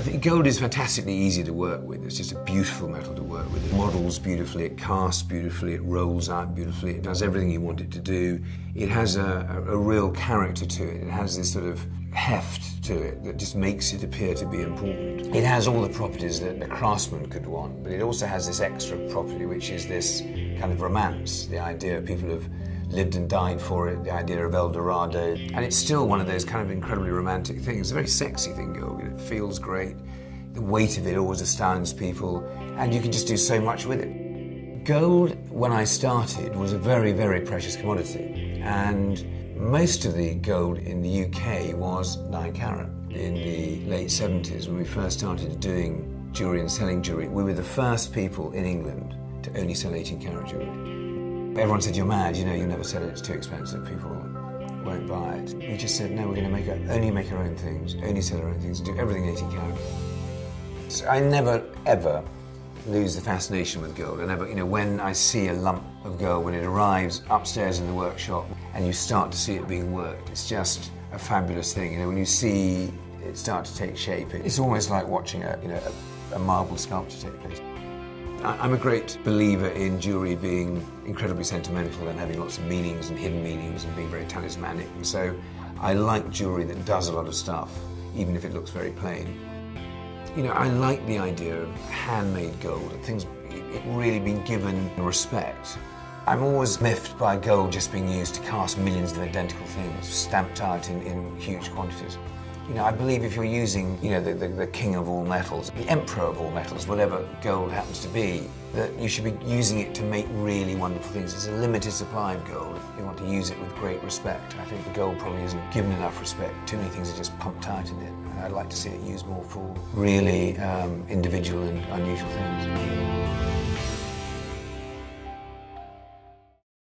think gold is fantastically easy to work with. It's just a beautiful metal to work with. It models beautifully, it casts beautifully, it rolls out beautifully, it does everything you want it to do. It has a, a, a real character to it. It has this sort of heft to it that just makes it appear to be important. It has all the properties that a craftsman could want, but it also has this extra property, which is this kind of romance, the idea of people have lived and died for it, the idea of El Dorado. And it's still one of those kind of incredibly romantic things. A very sexy thing, gold. It feels great. The weight of it always astounds people, and you can just do so much with it. Gold, when I started, was a very, very precious commodity. And most of the gold in the UK was 9 carat. In the late 70s, when we first started doing jewellery and selling jewellery, we were the first people in England to only sell 18 carat jewellery. Everyone said, You're mad, you know, you never sell it, it's too expensive, people won't buy it. We just said, No, we're going to make it, only make our own things, only sell our own things, do everything 18 carat. So I never, ever lose the fascination with gold. I never, you know, when I see a lump of gold, when it arrives upstairs in the workshop and you start to see it being worked, it's just a fabulous thing. You know, when you see it start to take shape, it's almost like watching a, you know, a, a marble sculpture take place. I'm a great believer in jewellery being incredibly sentimental and having lots of meanings and hidden meanings and being very talismanic. And so I like jewellery that does a lot of stuff, even if it looks very plain. You know, I like the idea of handmade gold, things it really being given respect. I'm always miffed by gold just being used to cast millions of identical things, stamped out in, in huge quantities. You know, I believe if you're using, you know, the, the, the, king of all metals, the emperor of all metals, whatever gold happens to be, that you should be using it to make really wonderful things. It's a limited supply of gold. You want to use it with great respect. I think the gold probably isn't given enough respect. Too many things are just pumped out in it. And I'd like to see it used more for really um, individual and unusual things.